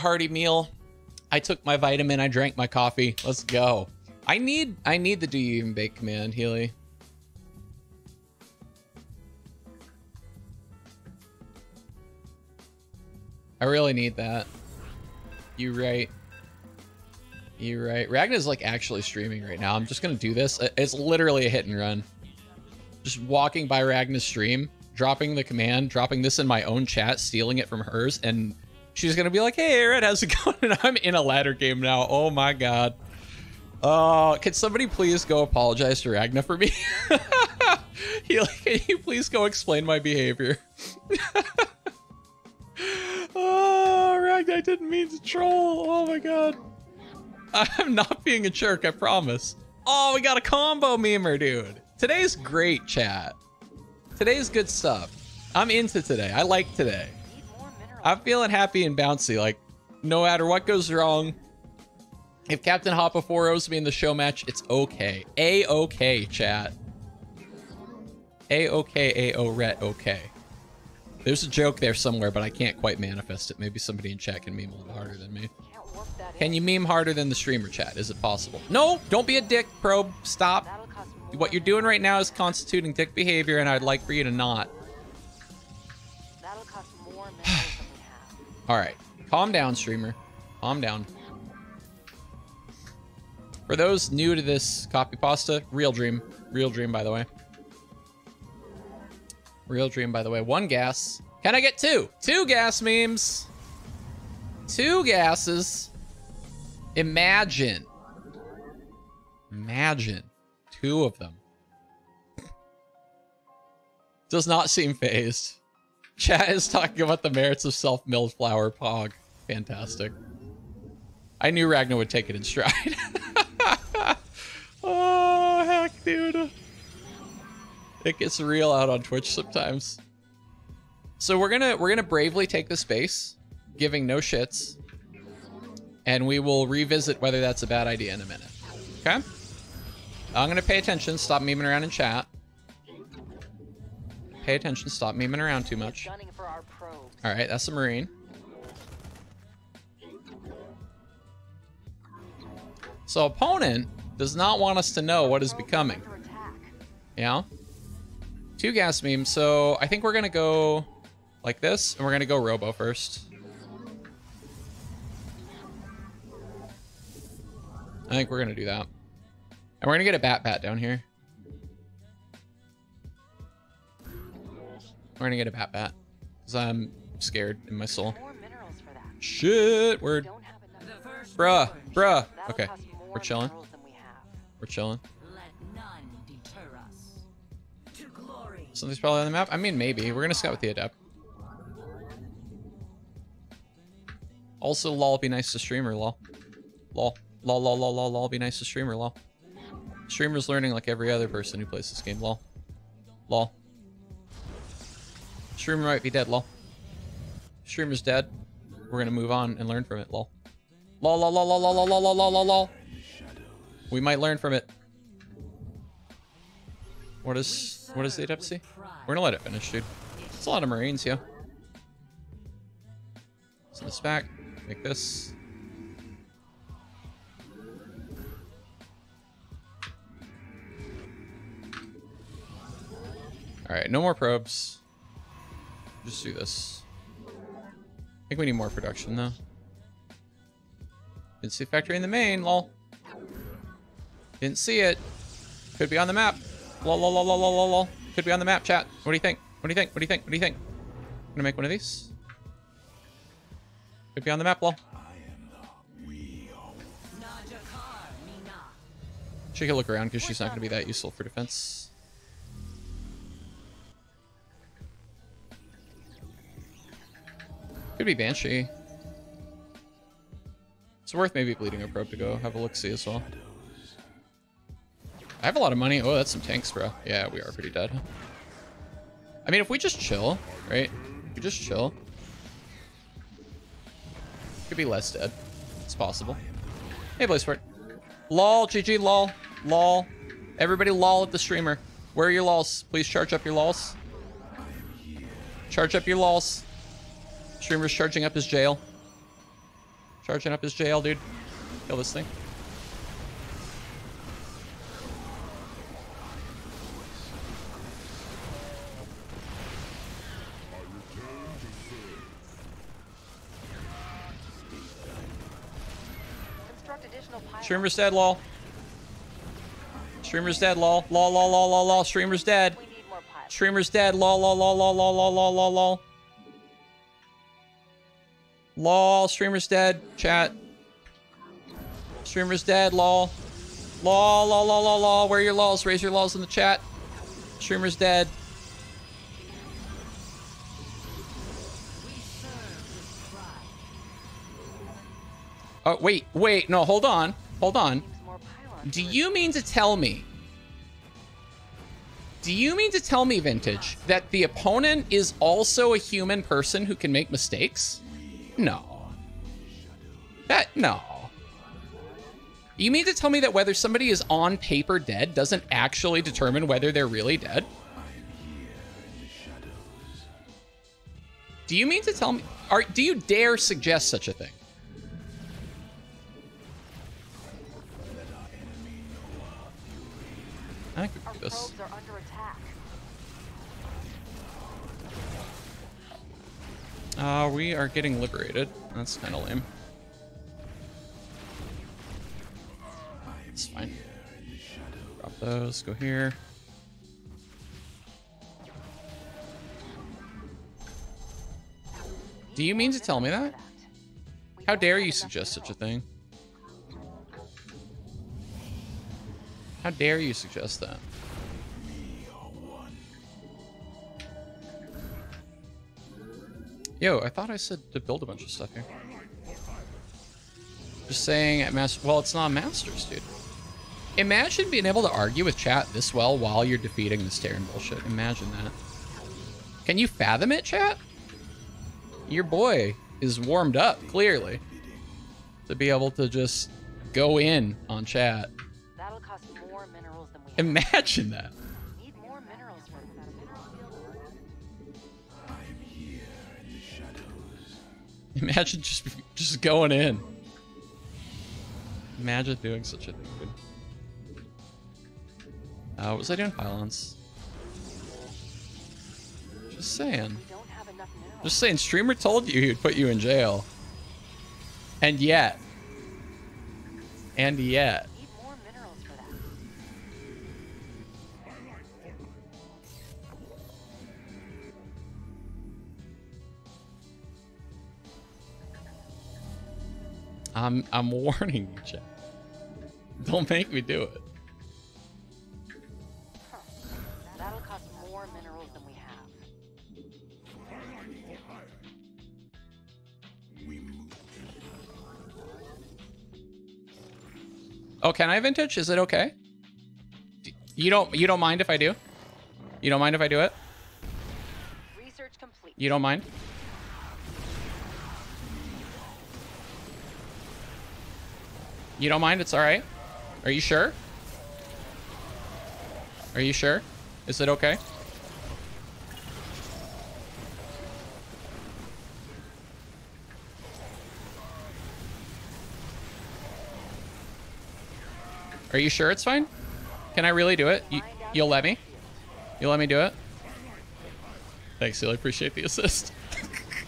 hearty meal. I took my vitamin. I drank my coffee. Let's go. I need I need the do you even bake command, Healy. I really need that. You right. You right. Ragna's like actually streaming right now. I'm just gonna do this. It's literally a hit and run. Just walking by Ragna's stream, dropping the command, dropping this in my own chat, stealing it from hers, and she's gonna be like, "Hey, Aaron, how's it going?" And I'm in a ladder game now. Oh my god. Oh, uh, can somebody please go apologize to Ragna for me? he, like, can you please go explain my behavior? oh, Ragna, I didn't mean to troll. Oh my god. I'm not being a jerk, I promise. Oh, we got a combo memer, dude. Today's great, chat. Today's good stuff. I'm into today. I like today. I'm feeling happy and bouncy. Like, no matter what goes wrong, if Captain Hoppa 4 owes me in the show match, it's okay. A-okay, chat. A-okay, A-o-ret, okay. There's a joke there somewhere, but I can't quite manifest it. Maybe somebody in chat can meme a little harder than me. Can you meme harder than the streamer chat? Is it possible? No, don't be a dick, probe. Stop. What you're doing right now is constituting dick behavior, and I'd like for you to not. All right, calm down, streamer. Calm down. For those new to this copy pasta, real dream. Real dream, by the way. Real dream, by the way. One gas. Can I get two? Two gas memes. Two gases. Imagine. Imagine. Two of them. Does not seem phased. Chat is talking about the merits of self-milled flour pog. Fantastic. I knew Ragna would take it in stride. oh, heck, dude. It gets real out on Twitch sometimes. So we're gonna we're gonna bravely take the space, giving no shits, and we will revisit whether that's a bad idea in a minute. Okay? I'm gonna pay attention. Stop memeing around in chat. Pay attention. Stop memeing around too much. All right, that's a marine. So opponent does not want us to know what is becoming. Yeah. Two gas memes. So I think we're gonna go like this, and we're gonna go Robo first. I think we're gonna do that. And we're gonna get a Bat Bat down here. We're gonna get a Bat Bat. Because I'm scared in my soul. Shit, word. Bruh, bruh. Okay, we're chilling. We're chilling. Something's probably on the map. I mean, maybe. We're gonna scout with the adept. Also, lol, be nice to streamer, lol. Lol. Lol, lol, lol, lol, lol, be nice to streamer, lol. Streamer's learning like every other person who plays this game, lol. Lol. Streamer might be dead, lol. Streamer's dead. We're gonna move on and learn from it, lol. Lol, lol, lol, lol, lol, lol, lol, lol, lol. We might learn from it. What is what is the adeptcy? We're gonna let it finish, dude. It's a lot of marines, yeah. Send this back. Make this. Alright, no more probes. Just do this. I think we need more production, though. Didn't see factory in the main, lol. Didn't see it. Could be on the map. Lol, lol, lol, lol, lol, lol. Could be on the map, chat. What do you think? What do you think? What do you think? What do you think? Gonna make one of these. Could be on the map, lol. She can look around because she's not gonna be that useful for defense. Could be Banshee. It's worth maybe bleeding a probe to go have a look-see as well. I have a lot of money. Oh, that's some tanks, bro. Yeah, we are pretty dead. I mean, if we just chill, right? If we just chill. Could be less dead. It's possible. Hey, Blazeport. Lol, GG, lol, lol. Everybody lol at the streamer. Where are your lols? Please charge up your lols. Charge up your lols. Streamer's charging up his jail. Charging up his JL, dude. Kill this thing. Construct additional pylons. Streamer's dead, lol. Streamer's dead, lol. Lol, lol, lol, lol, lol. Streamer's dead. We need more pylons. Streamer's dead, lol, lol, lol, lol, lol, lol, lol, lol, lol. Lol, streamer's dead. Chat. Streamer's dead, lol. Lol, lol, lol, lol, lol. Where are your lols? Raise your lols in the chat. Streamer's dead. Oh, wait, wait. No, hold on. Hold on. Do you mean to tell me? Do you mean to tell me, Vintage, that the opponent is also a human person who can make mistakes? No. That, no. You mean to tell me that whether somebody is on paper dead doesn't actually determine whether they're really dead? Do you mean to tell me? Are, do you dare suggest such a thing? I could do this. probes are under attack. Uh, we are getting liberated. That's kind of lame. It's fine. Drop those. Go here. Do you mean to tell me that? How dare you suggest such a thing? How dare you suggest that? Yo, I thought I said to build a bunch of stuff here. Just saying at master. Well, it's not masters, dude. Imagine being able to argue with chat this well while you're defeating this Terran bullshit. Imagine that. Can you fathom it, chat? Your boy is warmed up, clearly. To be able to just go in on chat. That'll cost more minerals than we have. Imagine that. Imagine just just going in. Imagine doing such a thing, dude. Uh, what was I doing? Pylons. Just saying. Just saying. Streamer told you he'd put you in jail. And yet. And yet. I'm I'm warning you, Jack. Don't make me do it. That'll cost more minerals than we have. Oh, can I vintage? Is it okay? You don't you don't mind if I do? You don't mind if I do it? Research complete. You don't mind? You don't mind? It's all right. Are you sure? Are you sure? Is it okay? Are you sure it's fine? Can I really do it? You, you'll let me? You'll let me do it? Thanks, Seal. I appreciate the assist.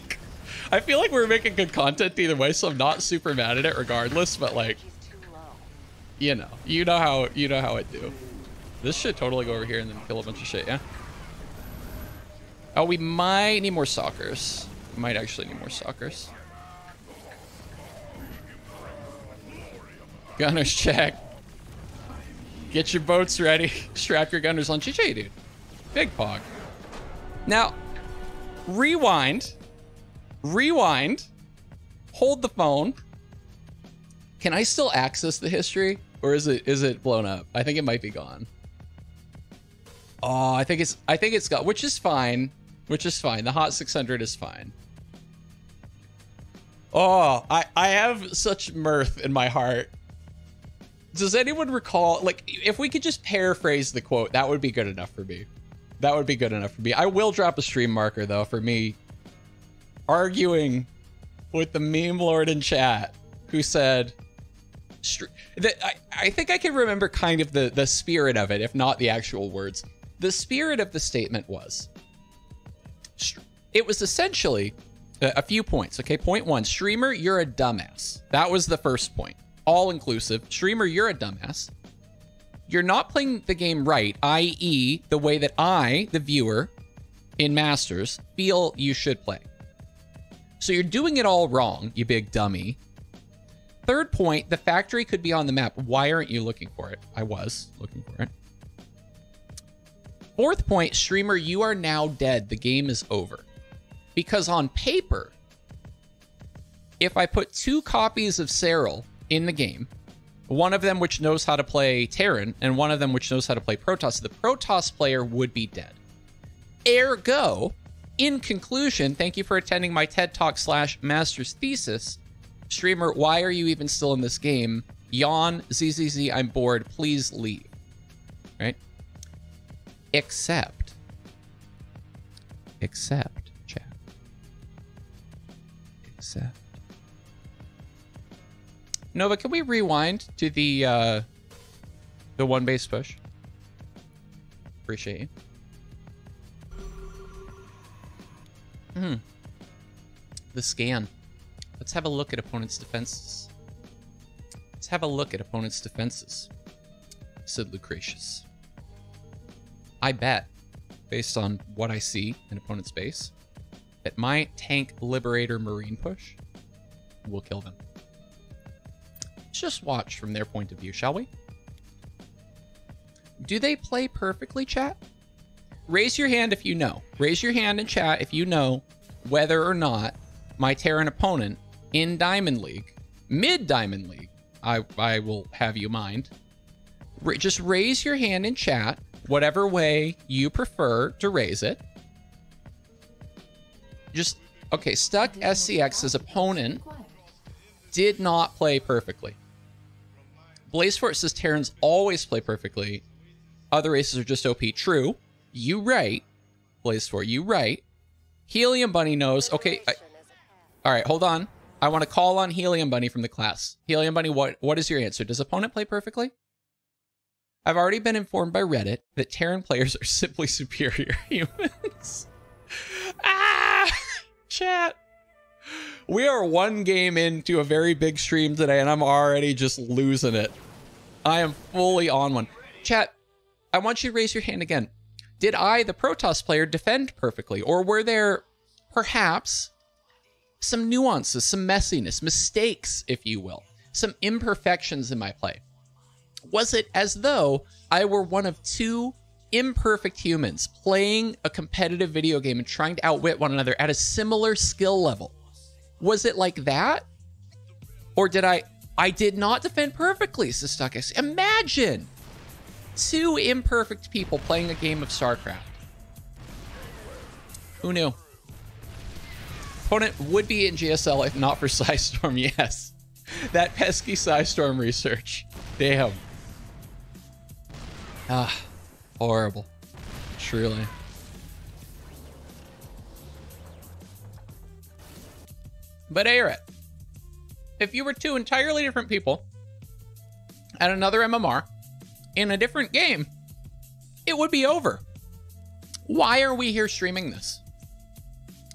I feel like we're making good content either way, so I'm not super mad at it regardless, but like. You know. You know how you know how I do. This should totally go over here and then kill a bunch of shit, yeah? Oh, we might need more stalkers. We might actually need more stalkers. Gunners check. Get your boats ready. Strap your gunners on. GG, dude. Big pog. Now, rewind. Rewind. Hold the phone. Can I still access the history? Or is it is it blown up? I think it might be gone. Oh, I think it's I think it's got which is fine. Which is fine. The hot 600 is fine. Oh, I I have such mirth in my heart. Does anyone recall like if we could just paraphrase the quote, that would be good enough for me. That would be good enough for me. I will drop a stream marker though for me arguing with the meme lord in chat who said, I, I think I can remember kind of the, the spirit of it, if not the actual words. The spirit of the statement was, it was essentially a, a few points. Okay, point one, streamer, you're a dumbass. That was the first point. All inclusive. Streamer, you're a dumbass. You're not playing the game right, i.e., the way that I, the viewer, in Masters, feel you should play. So you're doing it all wrong, you big dummy. Third point, the factory could be on the map. Why aren't you looking for it? I was looking for it. Fourth point, streamer, you are now dead. The game is over. Because on paper, if I put two copies of Serral in the game, one of them which knows how to play Terran, and one of them which knows how to play Protoss, the Protoss player would be dead. Ergo, in conclusion, thank you for attending my TED Talk slash master's thesis. Streamer, why are you even still in this game? Yawn, ZZZ, I'm bored. Please leave. Right? Except, except, chat. Except. Nova, can we rewind to the uh, the one base push? Appreciate you. Hmm. The scan. Let's have a look at opponent's defenses. Let's have a look at opponent's defenses, said Lucretius. I bet, based on what I see in opponent's base, that my tank liberator marine push will kill them. Let's just watch from their point of view, shall we? Do they play perfectly, chat? raise your hand if you know. Raise your hand in chat if you know whether or not my Terran opponent in Diamond League, mid Diamond League, I, I will have you mind. just raise your hand in chat, whatever way you prefer to raise it. Just, okay, Stuck SCX's opponent did not play perfectly. Blazefort says Terrans always play perfectly. Other races are just OP. True you right. Blaze for you right. Helium Bunny knows. Okay. I, all right, hold on. I want to call on Helium Bunny from the class. Helium Bunny, what what is your answer? Does opponent play perfectly? I've already been informed by Reddit that Terran players are simply superior humans. ah, chat. We are one game into a very big stream today, and I'm already just losing it. I am fully on one. Chat, I want you to raise your hand again did I, the Protoss player, defend perfectly? Or were there perhaps some nuances, some messiness, mistakes, if you will, some imperfections in my play? Was it as though I were one of two imperfect humans playing a competitive video game and trying to outwit one another at a similar skill level? Was it like that? Or did I I did not defend perfectly, Sistakis. Imagine two imperfect people playing a game of StarCraft. Who knew? Opponent would be in GSL if not for Psystorm, yes. That pesky Psystorm research. Damn. Ah, horrible. Truly. But Aerith, if you were two entirely different people at another MMR, in a different game, it would be over. Why are we here streaming this?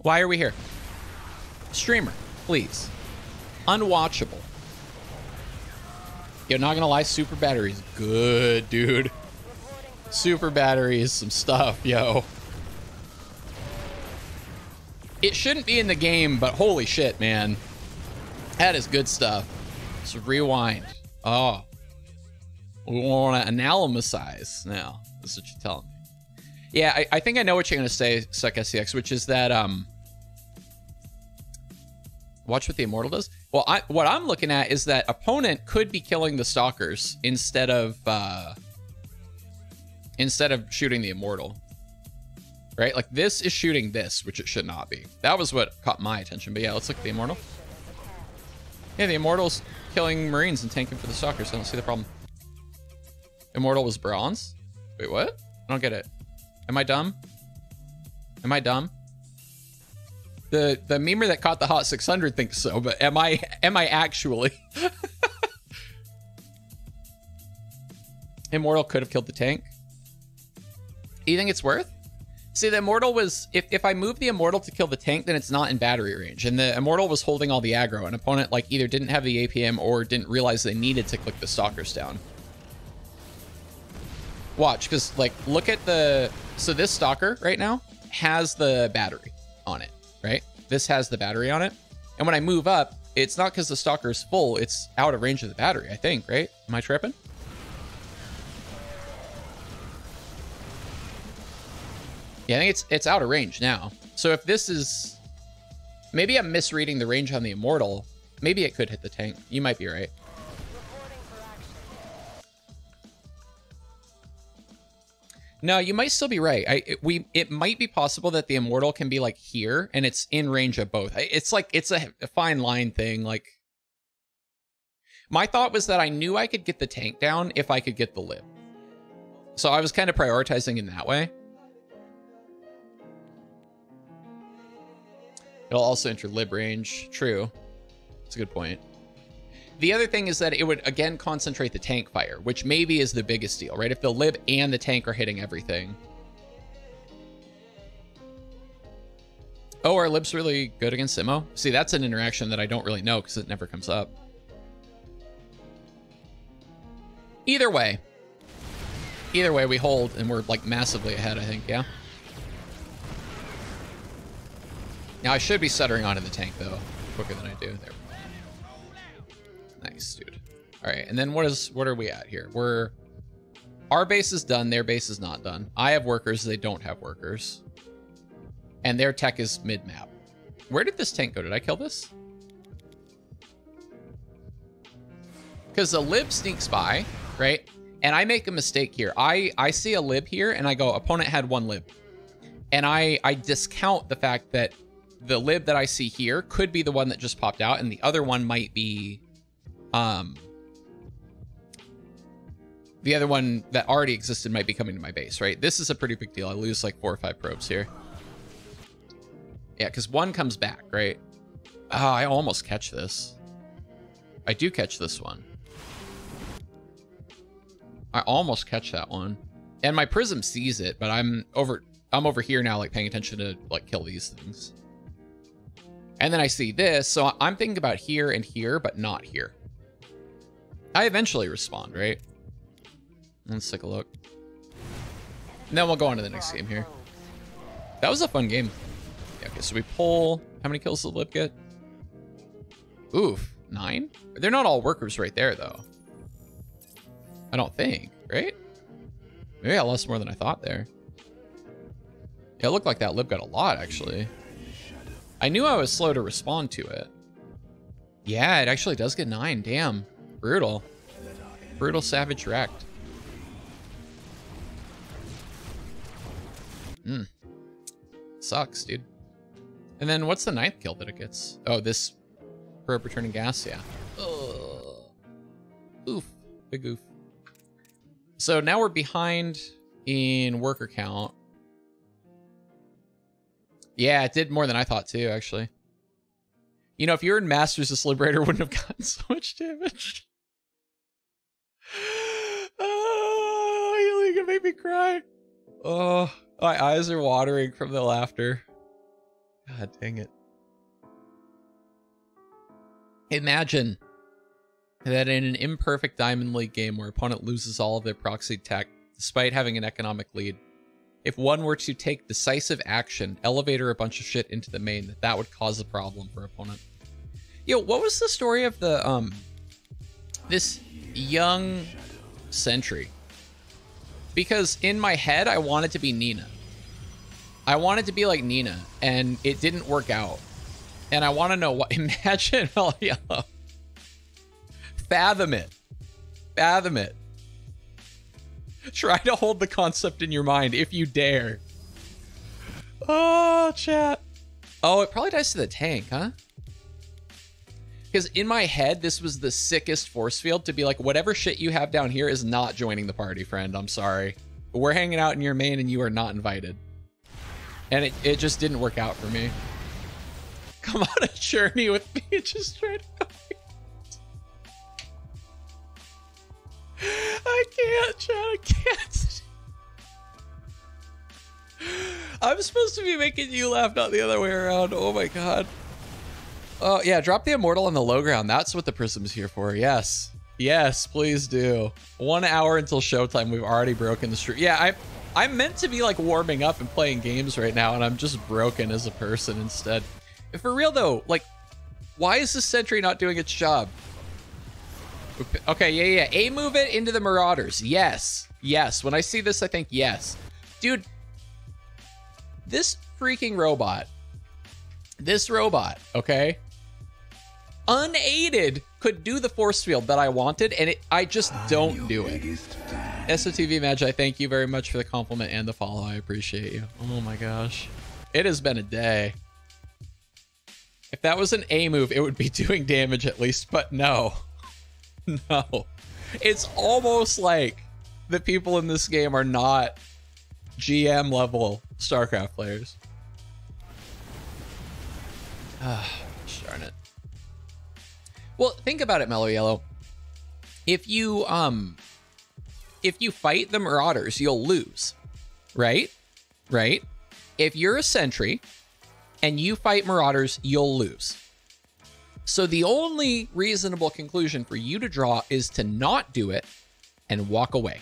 Why are we here? Streamer, please. Unwatchable. Yo, not gonna lie, super batteries, good, dude. Super batteries, some stuff, yo. It shouldn't be in the game, but holy shit, man. That is good stuff. Let's rewind. Oh, we want to analysize now. That's what you're telling me. Yeah, I, I think I know what you're going to say, Suck SCX, which is that, um, watch what the Immortal does. Well, I, what I'm looking at is that opponent could be killing the Stalkers instead of, uh, instead of shooting the Immortal. Right? Like this is shooting this, which it should not be. That was what caught my attention. But yeah, let's look at the Immortal. Yeah, the Immortal's killing Marines and tanking for the Stalkers. I don't see the problem. Immortal was bronze? Wait, what? I don't get it. Am I dumb? Am I dumb? The the memer that caught the hot 600 thinks so, but am I am I actually? Immortal could have killed the tank. You think it's worth? See, the Immortal was... If, if I move the Immortal to kill the tank, then it's not in battery range. And the Immortal was holding all the aggro. An opponent, like, either didn't have the APM or didn't realize they needed to click the Stalkers down. Watch, because, like, look at the... So this Stalker right now has the battery on it, right? This has the battery on it. And when I move up, it's not because the Stalker is full. It's out of range of the battery, I think, right? Am I tripping? Yeah, I think it's it's out of range now. So if this is... Maybe I'm misreading the range on the Immortal. Maybe it could hit the tank. You might be right. No, you might still be right. I it, we it might be possible that the immortal can be like here and it's in range of both. It's like it's a, a fine line thing. Like my thought was that I knew I could get the tank down if I could get the lib. So I was kind of prioritizing in that way. It'll also enter lib range. True. That's a good point. The other thing is that it would again concentrate the tank fire, which maybe is the biggest deal, right? If the lib and the tank are hitting everything. Oh, are libs really good against Simo? See, that's an interaction that I don't really know because it never comes up. Either way. Either way, we hold and we're like massively ahead, I think, yeah? Now I should be stuttering onto the tank though, quicker than I do. There Nice, dude. All right, and then what is what are we at here? We're our base is done, their base is not done. I have workers, they don't have workers. And their tech is mid-map. Where did this tank go? Did I kill this? Because the lib sneaks by, right? And I make a mistake here. I, I see a lib here and I go, opponent had one lib. And I, I discount the fact that the lib that I see here could be the one that just popped out and the other one might be um, the other one that already existed might be coming to my base, right? This is a pretty big deal. I lose like four or five probes here. Yeah, because one comes back, right? Oh, I almost catch this. I do catch this one. I almost catch that one. And my prism sees it, but I'm over I'm over here now like paying attention to like kill these things. And then I see this, so I'm thinking about here and here, but not here. I eventually respond, right? Let's take a look. And then we'll go on to the next game here. That was a fun game. Yeah, okay, so we pull... How many kills did Lib get? Oof, nine? They're not all workers right there, though. I don't think, right? Maybe I lost more than I thought there. Yeah, it looked like that Lib got a lot, actually. I knew I was slow to respond to it. Yeah, it actually does get nine. Damn. Brutal. Brutal Savage wrecked. Hmm. Sucks, dude. And then what's the ninth kill that it gets? Oh, this probe returning gas? Yeah. Ugh. Oof. Big oof. So now we're behind in worker count. Yeah, it did more than I thought too, actually. You know, if you're in Masters, this Liberator wouldn't have gotten so much damage. You make me cry. Oh, my eyes are watering from the laughter. God dang it. Imagine that in an imperfect Diamond League game where opponent loses all of their proxy tech despite having an economic lead, if one were to take decisive action, elevator a bunch of shit into the main, that that would cause a problem for opponent. Yo, what was the story of the um this young sentry. Because in my head, I wanted to be Nina. I wanted to be like Nina, and it didn't work out. And I want to know what. Imagine all yellow. Fathom it. Fathom it. Try to hold the concept in your mind if you dare. Oh, chat. Oh, it probably dies to the tank, huh? Because in my head, this was the sickest force field to be like, whatever shit you have down here is not joining the party, friend. I'm sorry. We're hanging out in your main and you are not invited. And it, it just didn't work out for me. come on a journey with me just try to I can't, Chad. I can't. I'm supposed to be making you laugh, not the other way around. Oh my god. Oh yeah, drop the immortal on the low ground. That's what the prism's here for. Yes. Yes, please do. One hour until showtime. We've already broken the streak. Yeah, I I'm meant to be like warming up and playing games right now, and I'm just broken as a person instead. For real though, like, why is this sentry not doing its job? Okay, yeah, yeah. A move it into the Marauders. Yes. Yes. When I see this, I think yes. Dude, this freaking robot, this robot, okay, unaided could do the force field that I wanted, and it, I just don't do it. SOTV Magi, thank you very much for the compliment and the follow. I appreciate you. Oh my gosh. It has been a day. If that was an A move, it would be doing damage at least, but no. No. It's almost like the people in this game are not GM level StarCraft players. Ah, darn it. Well, think about it, Mellow Yellow. If you um if you fight the Marauders, you'll lose. Right? Right? If you're a sentry and you fight Marauders, you'll lose. So the only reasonable conclusion for you to draw is to not do it and walk away.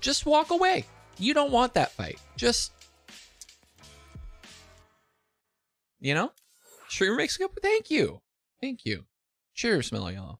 Just walk away. You don't want that fight. Just, you know, streamer makes up. Thank you. Thank you. Cheers, Mellow Yellow.